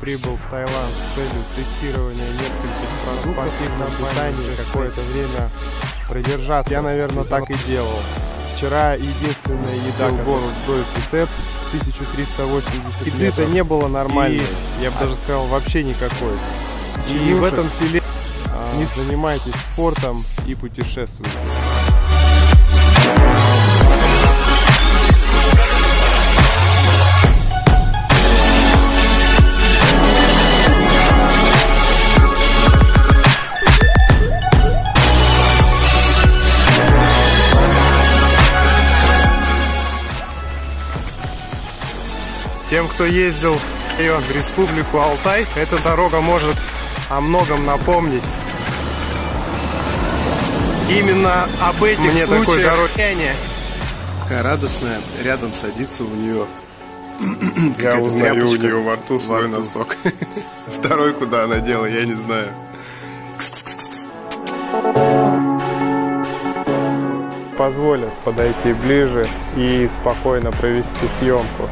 Прибыл в Таиланд с целью тестирования нескольких спортивных питаний какое-то время продержаться. Я, наверное, так и делал. Вчера единственная еда гору стоит ТЭП 1380 Еды-то не было нормальной. И, я бы даже сказал, вообще никакой. И в этом селе не занимайтесь спортом и путешествуйте. Тем, кто ездил в республику Алтай, эта дорога может о многом напомнить. Именно об этих Мне случаях такой дороге. Такая радостная, рядом садится у нее. Я узнаю у нее во рту свой во носок. Второй куда она дела, я не знаю. Позволят подойти ближе и спокойно провести съемку.